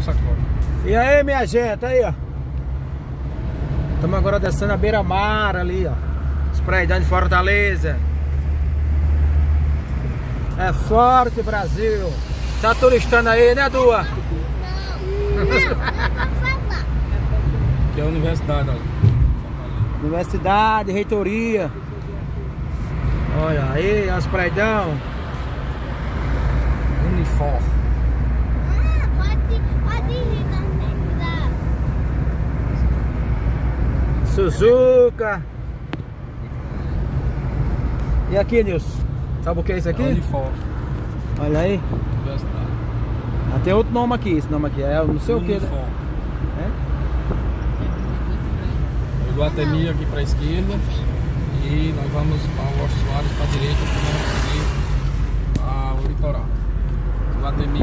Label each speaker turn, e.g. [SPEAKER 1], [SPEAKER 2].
[SPEAKER 1] Sacode.
[SPEAKER 2] E aí, minha gente, aí, ó. Estamos agora descendo a beira-mar ali, ó. Espraidão de Fortaleza. É forte, Brasil. Tá turistando aí, né, Dua?
[SPEAKER 3] Não, não, é pra falar.
[SPEAKER 1] Que é a universidade, olha.
[SPEAKER 2] Universidade, reitoria. Olha aí, as praidão.
[SPEAKER 1] Unifor.
[SPEAKER 2] Suzuka. E aqui, Nilson? Sabe o que é isso
[SPEAKER 1] É
[SPEAKER 2] aqui?
[SPEAKER 1] Unifor.
[SPEAKER 2] Olha aí. Ah, tem outro nome aqui, esse nome aqui. É não sei o que.
[SPEAKER 1] Unifor.
[SPEAKER 2] É?
[SPEAKER 1] O Iguatemi aqui para a esquerda e nós vamos para o Soares para a direita para vamos seguir ao litoral. Iguatemi,